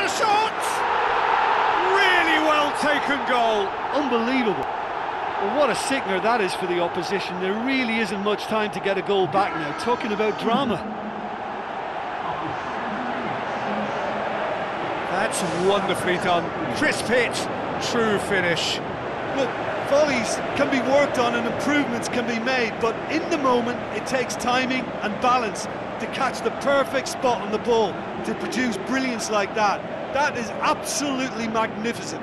a shot! Really well taken goal. Unbelievable. Well, what a sickener that is for the opposition. There really isn't much time to get a goal back now. Talking about drama. That's wonderfully done. Crisp hit, true finish. Look, volleys can be worked on and improvements can be made, but in the moment it takes timing and balance to catch the perfect spot on the ball to produce brilliance like that. That is absolutely magnificent.